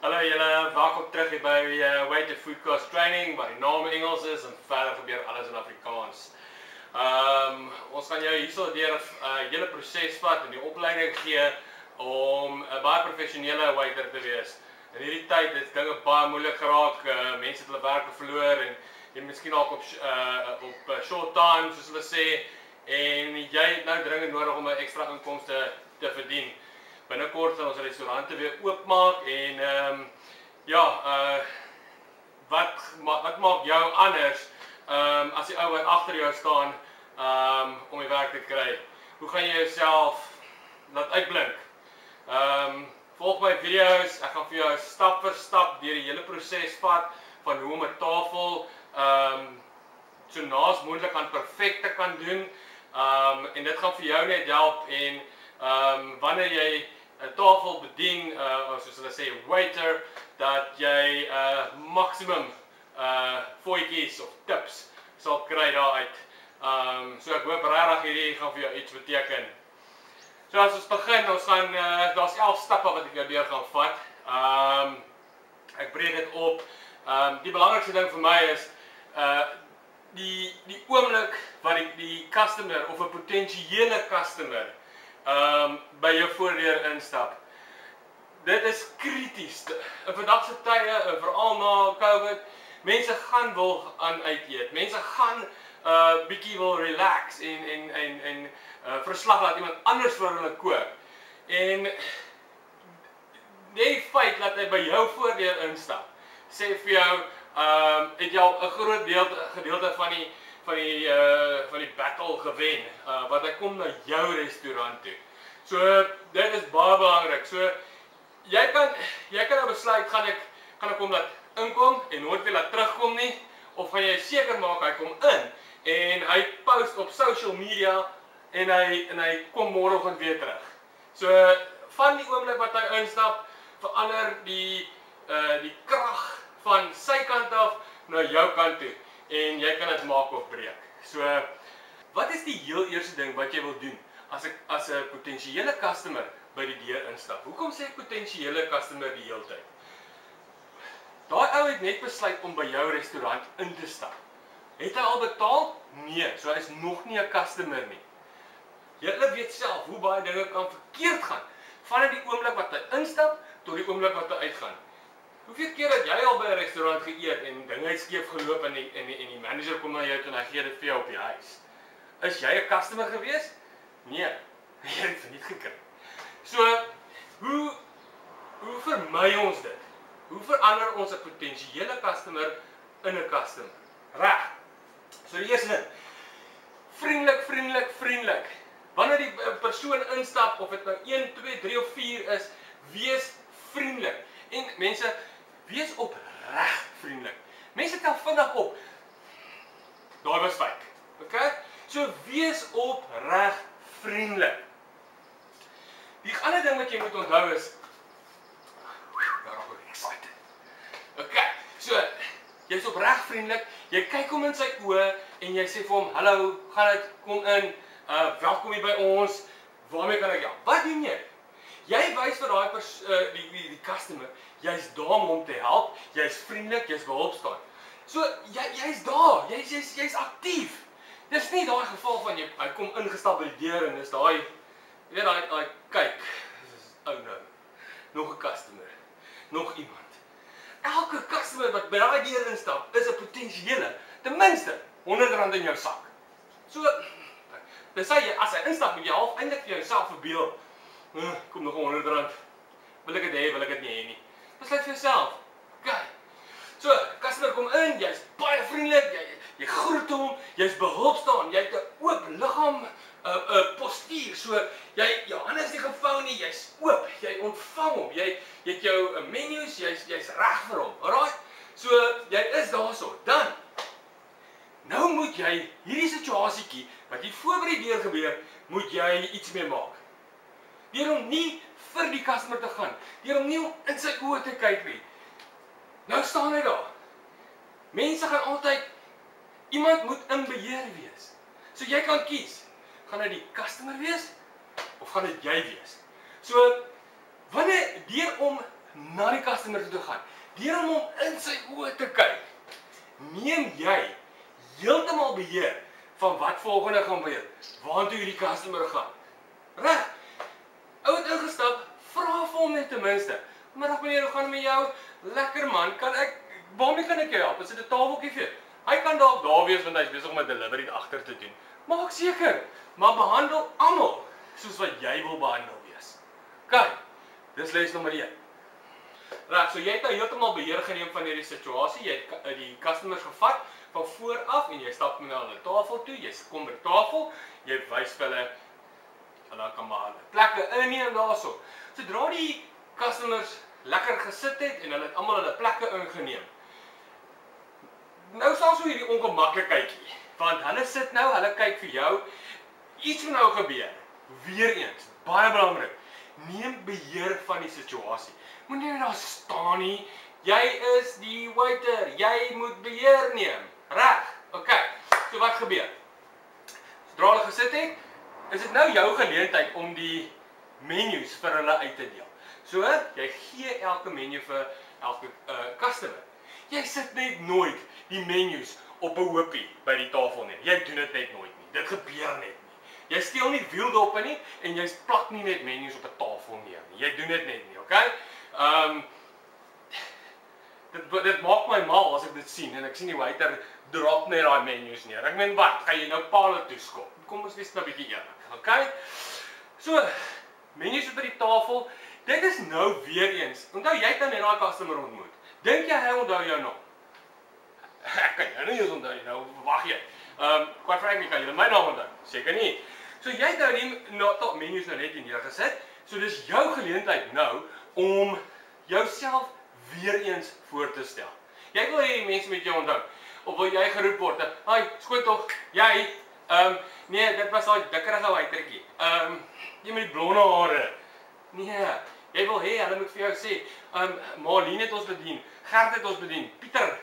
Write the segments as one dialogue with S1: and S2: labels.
S1: Hallo julle, welkom terug hier by uh, Way to Food Cost Training, waar die naam in Engels is en verder gebeur alles in Afrikaans. Ehm um, ons gaan jou hierso deur 'n uh, hele proses vat en die opleiding gee om 'n baie professionele waiter te wees. In hierdie tyd het dinge baie moeilik geraak. Uh, mense het hulle werk verloor en jy miskien ook op uh, op uh, short time soos hulle sê en jy het nou dringend nodig om 'n ekstra inkomste te verdien binnekort gaan ons restaurante weer oopmaak en ehm um, ja, uh wat wat maak jou anders ehm um, as die ou wat agter jou staan ehm um, om die werk te kry? Hoe gaan jy jouself laat uitblink? Ehm um, volg my video's, ek gaan vir jou stap vir stap deur die hele proses vat van hoe om 'n tafel ehm um, so naas moontlik aan perfek te kan doen. Ehm um, en dit gaan vir jou net help en ehm um, wanneer jy 'n tafel bedien uh soos hulle sê waiter dat jy uh, maksimum uh voetjies of tips sal kry daaruit. Um so ek hoop regtig hierdie gaan vir jou iets beteken. So as ons begin, ons gaan uh daar's 11 stappe wat ek jou deur gaan vat. Um ek breek dit op. Um die belangrikste ding vir my is uh die die oomblik wat die die customer of 'n potensiële customer um, by jou voordeur instap. Dit is krities. In vandag se tye, eh, veral na COVID, mense gaan wil aan uit eet. Mense gaan 'n uh, bietjie wil relax en en en en uh, verslag laat iemand anders vir hulle kook. En die feit dat hy by jou voordeur instap, sê vir jou, ehm um, het jy al 'n groot deel gedeelte van die van die uh van die battle gewen uh wat hy kom na jou restaurant toe. So dit is baie belangrik. So jy kan jy kan nou besluit gaan ek gaan ek hom laat inkom en nooit weer laat terugkom nie of gaan jy seker maak hy kom in en hy post op social media en hy en hy kom môreoggend weer terug. So van die oomblik wat hy instap verander die uh die krag van sy kant af na jou kant toe en jy kan dit maak of breek. So wat is die heel eerste ding wat jy wil doen as ek as 'n potensiële customer by die deur instap? Hoekom sê ek potensiële customer die hele tyd? Daai ou het net besluit om by jou restaurant in te stap. Het hy al betaal? Nee, so hy's nog nie 'n customer nie. Jy weet self hoe baie dinge kan verkeerd gaan vanaf die oomblik wat hy instap tot die oomblik wat hy uitgaan. Hoeveel keer het jy al by 'n restaurant geëet en dinge het skeef geloop en die en die, en die manager kom na jou toe en hy gee dit vir jou op die huis? Is jy 'n customer gewees? Nee, jy het dit nie gekry. So, hoe hoe vermy ons dit? Hoe verander ons 'n potensiële customer in 'n customer? Reg. So die eerste ding. Vriendelik, vriendelik, vriendelik. Wanneer die eh, persoon instap of dit nou 1, 2, 3 of 4 is, wees vriendelik. En mense, Wees opreg vriendelik. Mense tel vinnig op. Daai was fake. OK? So wees opreg vriendelik. Die ander ding wat jy moet onthou is daar raak ek excited. OK. So jy's opreg vriendelik. Jy kyk hom in sy oë en jy sê vir hom, "Hallo, gaan dit kom in. Uh welkom hier by ons. Waarmee kan ek help?" Wat doen jy? Jy wys vir daai uh, die die die customer Jy's daar om hom te help. Jy's vriendelik, jy's behulpsaam. So jy jy's daar. Jy's jy's jy's aktief. Dis nie daai geval van jy hy kom ingestap by die deur en dis daai jy weet daai daai kyk. Ou nou. Nog 'n customer. Nog iemand. Elke customer wat by daai deur instap, is 'n potensiële ten minste R100 in jou sak. So dis hy as hy instap met jy half eintlik vir jouself verbeel. Kom nog R100. Wil ek dit hê, wil ek dit nie hê nie. Besluit vir jouself. Kyk. So, customer kom in, jy's baie vriendelik, jy jy groet hom, jy's behulpsaam, jy het 'n oop liggaam, 'n uh, 'n uh, postuur. So, jy jou hande is nie gevou nie, jy's oop, jy ontvang hom. Jy jy het jou uh, menus, jy's jy's reg vir hom. Alraai. So, jy is daarso. Dan nou moet jy hierdie situasietjie wat hier voor by die deur gebeur, moet jy iets mee maak. Deur hom nie vir die customer te gaan, deur hom nie in sy oë te kyk nie. Nou staan hy daar. Mense gaan altyd iemand moet in beheer wees. So jy kan kies, gaan dit die customer wees of gaan dit jy wees? So wanneer deur om na die customer toe gaan, deur om hom in sy oë te kyk, neem jy heeltemal beheer van wat volgende gaan gebeur, waartoe hierdie customer gaan. Reg? Ou het ingestap, vra vir hom net ten minste. "Middag meneer, hoe gaan dit met jou? Lekker man, kan ek waarmee kan ek jou help? Is dit 'n tafeltjie vir jou?" Hy kan dalk daar wees want hy's besig om 'n delivery agter te doen. Maak seker, maar behandel almal soos wat jy wil behandel wees. Kyk, dis les nommer 1. Reg, so jy het nou heeltemal beheer geneem van hierdie situasie. Jy het eh, die customers gevat van voor af en jy stap met hulle na die tafel toe. Jy kom by die tafel, jy wys hulle hulle kan maar plekke inneem daarso. Sodra die customers lekker gesit het en hulle het almal hulle plekke ingeneem. Nou sal so hierdie ongemaklikheidjie, want hulle sit nou, hulle kyk vir jou. Iets moet nou gebeur. Weereens, baie belangrik. Neem beheer van die situasie. Moenie daar staan nie. Jy is die waiter. Jy moet beheer neem. Reg? OK. So wat gebeur? Sodra hulle gesit het, is dit nou jou geleentheid om die menus vir hulle uit te deel. So, jy gee elke menu vir elke uh customer. Jy sit net nooit die menus op 'n hoopie by die tafel nie. Jy doen dit net nooit nie. Dit gebeur net nie. Jy steel nie wieldoppe nie en jy plak nie net menus op 'n tafel neer nie. Jy doen dit net nie, okay? Ehm um, dit dit maak my mal as ek dit sien en ek sien die waiter drop net daai menus neer. Ek meen wat, gaan jy nou paal toe skop? Kom ons wees nou 'n bietjie eerlik, okay? So, menus op by die tafel. Dit is nou weer eens. Onthou jy het net daai customer ontmoet. Dink jy hy onthou jou nog? Ek kan jou nie eens onthou nie. Nou wag jy. Ehm, um, quite frankly, kan jy my naam onthou? Seker nie. So jy het nou die nou tot menus nou net hier neergesit. So dis jou geleentheid nou om jouself weer eens voor te stel. Jy wil hê mense met jou onthou of wil jy geroep word? Haai, skoon tog. Jy ehm um, nee, dit was daai dikkerige waitertjie. Ehm um, jy met die blonde hare. Nee, jy wil hê hulle moet vir jou sê, ehm um, Marlene het ons bedien, Gert het ons bedien, Pieter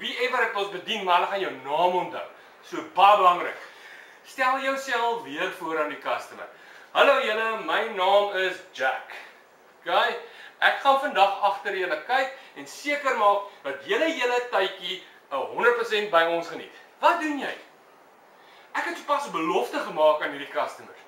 S1: wie ever het ons bedien, maar hulle gaan jou naam onthou. So baie belangrik. Stel jouself weer voor aan die customer. Hallo julle, my naam is Jack. Okay? Ek gaan vandag agter julle kyk en seker maak dat julle julle tydjie 100% by ons geniet. Wat doen jy? Ek het sopas 'n belofte gemaak aan hierdie customers.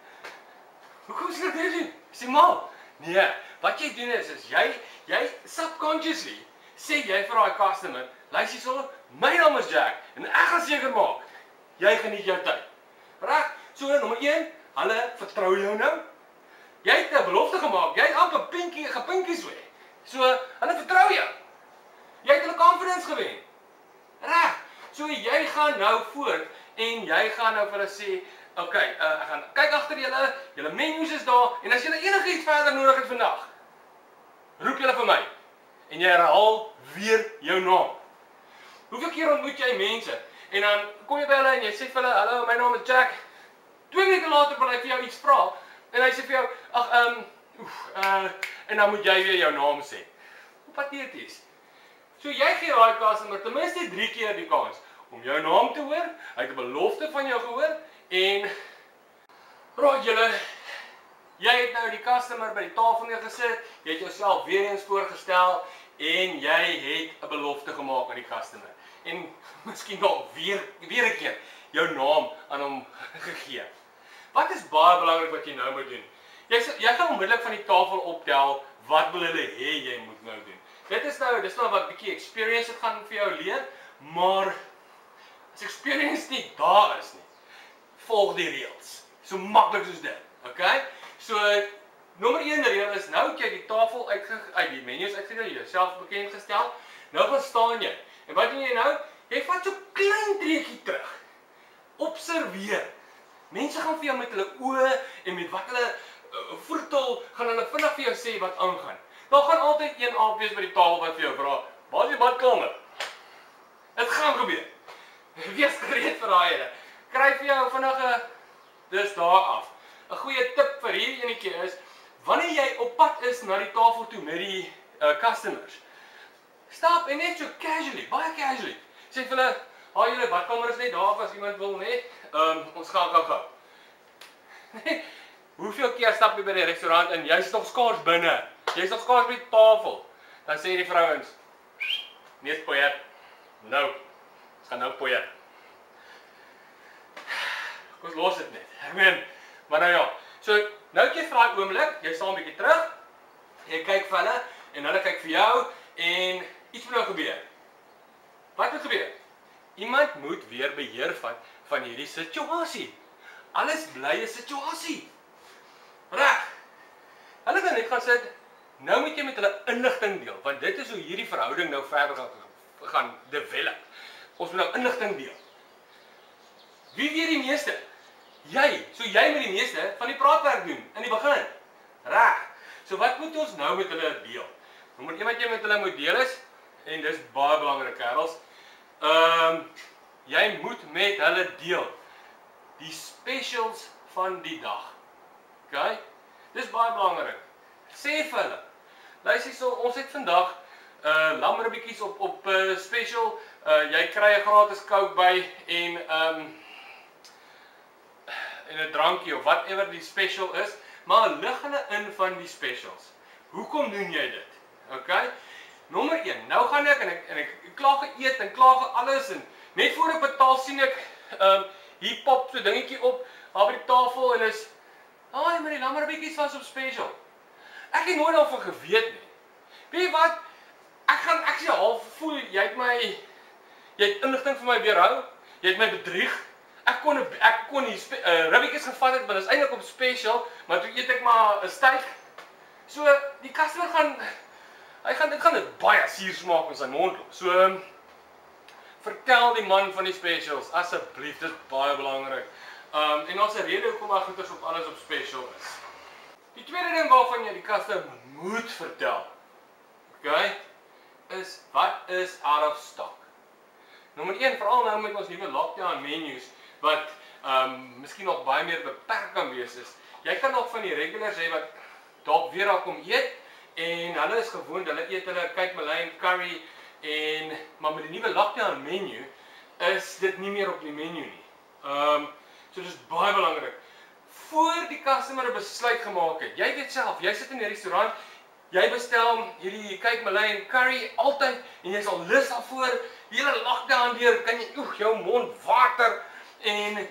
S1: Hoekom sê jy dit? Sê maar. Nee, wat jy doen is is jy jy subconsciously sê jy vir daai customer Luister hierso, my naam is Jack en ek gaan seker maak jy geniet jou tyd. Reg? So nommer 1, hulle vertrou jou nou. Jy het 'n belofte gemaak. Jy het amper pinkie gepinkies wê. So hulle vertrou jou. Jy het hulle confidence gewen. Reg? So jy gaan nou voort en jy gaan nou vir hulle sê, "Oké, okay, uh, ek gaan kyk agter julle. Julle menus is daar en as julle enigiets verder nodig het vandag, roep julle vir my." En jy herhaal weer jou naam. Hoeveel keer ontmoet jy mense en dan kom jy by hulle en jy sê vir hulle, "Hallo, my naam is Jack." Twee minute later wil hy vir jou iets vra en hy sê vir jou, "Ag, ehm, um, oef, uh en dan moet jy weer jou naam sê." Hoe pateties. So jy gee daai customer ten minste 3 keer die kans om jou naam te hoor, hy het 'n belofte van jou gehoor en raai julle jy het nou die customer by die tafel neergesit, jy het jouself weer eens voorgestel en jy het 'n belofte gemaak aan die customer en miskien nog weer weer 'n keer jou naam aan hom gegee. Wat is baie belangrik wat jy nou moet doen? Jy jy gaan onmiddellik van die tafel optel wat wil hulle hê jy moet nou doen. Dit is nou dis nou wat 'n bietjie experience het gaan vir jou leer, maar as experience nie daar is nie, volg die reëls. So maklik soos dit. Okay? So nommer 1 reël is nou het jy die tafel uit uit die menus uitgedeel, jouself bekend gestel. Nou gaan staan jy. En wat doen jy nou? Jy vat so klein treetjie terug. Observeer. Mense gaan vir jou met hulle oë en met wat hulle uh, voetel gaan hulle vinnig vir jou sê wat aangaan. Daar gaan altyd een aap wees by die tafel wat vir jou vra, "Waar is die badkamer?" Dit gaan gebeur. Wees gereed vir daai ene. Kry vir jou vinnige dis daar af. 'n Goeie tip vir hierdie enetjie is wanneer jy op pad is na die tafel toe met die uh, customers Stap en net so casually, baie casually. Sê vir hulle, "Haai julle badkamer is net daar as iemand wil, né? Ehm um, ons gaan gou gou." Hoeveel keer stap jy by die restaurant en jy's nog skaars binne? Jy's nog skaars by die tafel. Dan sê die vrouens: "Nee, poeier. Nou. Gaan nou poeier." Kom ons los dit net. Ek meen, maar nou ja. So, nou jy vra daai oomblik, jy staan 'n bietjie terug. Jy kyk vir hulle en hulle kyk vir jou en iets moet nou gebeur. Wat moet gebeur? Iemand moet weer beheer vat van hierdie situasie. Alles bly 'n situasie. Reg. Hulle gaan net gaan sit. Nou moet jy met hulle inligting deel want dit is hoe hierdie verhouding nou verder gaan gaan develop. Ons moet nou inligting deel. Wie weet die meeste? Jy. So jy moet die meeste van die praatwerk doen in die begin. Reg. So wat moet ons nou met hulle deel? Nommer 1 wat jy met hulle moet deel is en dis baie belangrik, kerels. Ehm um, jy moet met hulle deel die specials van die dag. OK? Dis baie belangrik. Sê vir hulle. Luister so, ons het vandag uh lammerbietjies op op uh, special. Uh jy kry 'n gratis Coke by en ehm um, en 'n drankie of whatever die special is, maar lig hulle in van die specials. Hoekom doen jy dit? OK? Nommer 1. Nou gaan ek en ek en ek klaar geëet en klaar ge alles en net voor ek betaal sien ek um, hier pop so dingetjie op daar by die tafel en is Ag, maar die lammerbietjies was op special. Ek het nooit daarvan geweet nie. Weet jy wat? Ek gaan ek sê half voel jy het my jy het inligting vir my weerhou. Jy het my bedrieg. Ek kon ek kon hier uh, ribbietjies gevat het, maar dit is eintlik op special, maar toe eet ek maar 'n styf. So die customer gaan Hy gaan dit gaan dit baie suur smaak in sy mond. So um, vertel die man van die specials asseblief, dit is baie belangrik. Um en ons 'n rede hoekom daar goeders op alles op special is. Die tweede ding waarvan jy die kaste moet vertel. OK? Is wat is out of stock. Nommer 1 veral nou met ons nuwe lockdown menus wat um miskien nog baie meer beperk kan wees is. Jy kan nog van die regulars hê wat dalk weer daar kom eet en hulle is gewoond, hulle eet hulle kyk Malay curry en maar met die nuwe lockdown menu is dit nie meer op die menu nie. Ehm um, so dis baie belangrik. Voor die customer 'n besluit gemaak het. Jy weet self, jy sit in 'n restaurant, jy bestel hierdie kyk Malay curry altyd en jy's al lus daarvoor. Hele lockdown deur kan jy oeg jou mond water en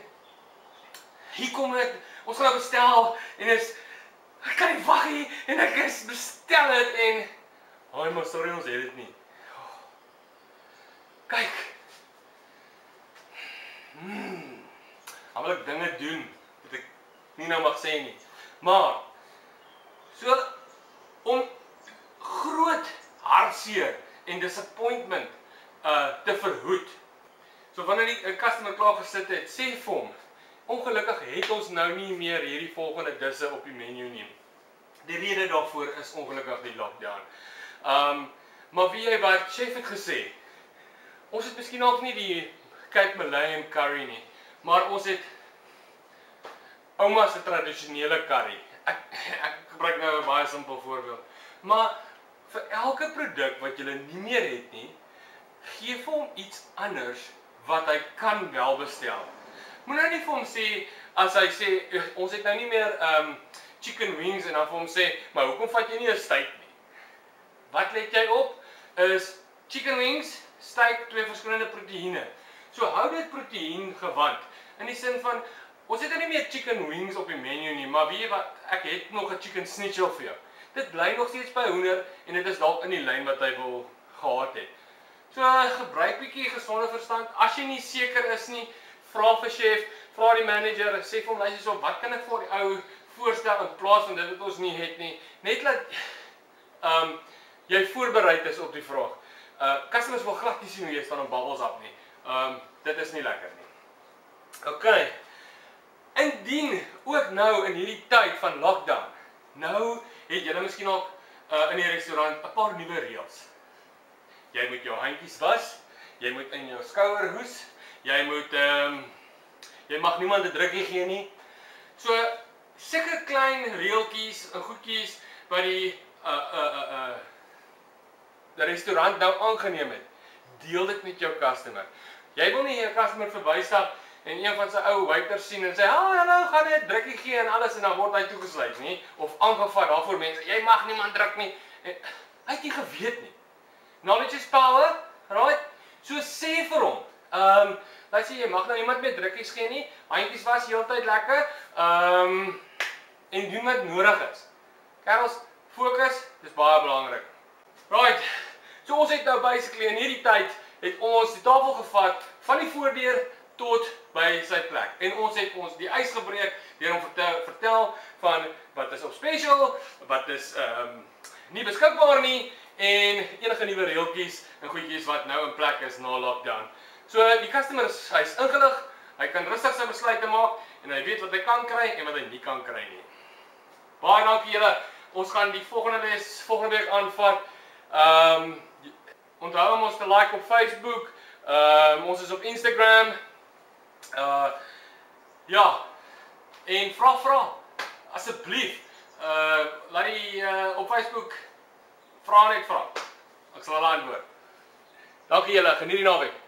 S1: hier kom dit. Ons gaan nou bestel en is Ek kan nie wag nie en ek is bestel dit en Haai maar sorry ons het dit nie. Kyk. Mm. Almal ek dinge doen wat ek nie nou mag sê nie. Maar so om groot hartseer en disappointment uh te verhoed. So wanneer die 'n customer klaar gesit het, sê vir hom, Ongelukkig het ons nou nie meer hierdie volgende disse op die menu nie. Die rede daarvoor is ongelukkig die lockdown. Um maar wie jy wat chef het gesê, ons het miskien ook nie die Cape Malay en curry nie, maar ons het ouma se tradisionele curry. Ek ek gebruik nou 'n baie simpel voorbeeld. Maar vir elke produk wat jy nie meer het nie, gee vir hom iets anders wat hy kan wel bestel. Moenie net vir hom sê as hy sê ons het nou nie meer um chicken wings en dan vir hom sê, "Maar hoekom vat jy nie 'n steak nie?" Wat let jy op? Is chicken wings, steak, twee verskillende proteïene. So hou dit proteïen gewand in die sin van ons het nie meer chicken wings op die menu nie, maar weet jy wat, ek het nog 'n chicken schnitzel vir jou. Dit bly nog steeds by hoender en dit is dalk in die lyn wat hy wil gehad het. So gebruik bietjie gesonde verstand. As jy nie seker is nie, vra vir chef, vra die manager, sê vir hom luister so, wat kan ek vir die ou voorstel in plaas van dit wat ons nie het nie. Net laat ehm um, jy voorberei is op die vraag. Uh customers wil glad nie sien hoe jy staan op bubbles op nie. Ehm um, dit is nie lekker nie. OK. Indien ook nou in hierdie tyd van lockdown, nou het julle miskien ook uh in die restaurant 'n paar nuwe reëls. Jy moet jou handjies was, jy moet in jou skouer hoes, jy moet ehm um, jy mag niemand 'n drukkie gee nie. So sulke klein reeltjies en goedjies wat die uh uh uh uh die restaurant nou aangeneem het. Deel dit met jou customer. Jy wil nie 'n customer verbystap en een van sy ou waiters sien en sê, "Ag, oh, hallo, gaan net drukkie gee en alles en dan word hy toegesluit, nê? Of aangevat daarvoor mense. Jy mag niemand druk nie." En hy het nie geweet nie. Knowledge is power, right? So sê vir hom. Ehm, um, laat sê jy mag nou niemand meer drukkies gee nie. Handjies was heeltyd lekker. Ehm um, en doen wat nodig is. Kerels, fokus, dis baie belangrik. Right. So ons het nou basically in hierdie tyd het ons die tafel gevat van die voordeur tot by sy plek. En ons het ons die ys gebreek deur hom vertel, vertel van wat is op special, wat is ehm um, nie beskikbaar nie en enige nuwe reeltjies en goedjies wat nou in plek is na lockdown. So die customer is hy's ingelig, hy kan rustig sy besluite maak en hy weet wat hy kan kry en wat hy nie kan kry nie. Baie dankie julle. Ons gaan die volgende les volgende week aanvat. Ehm um, onthou om ons te like op Facebook. Ehm um, ons is op Instagram. Uh ja. En vra vra asseblief. Uh laat die uh op Facebook vra net vra. Ek sal hulle antwoord. Dankie julle. Geniet die naweek.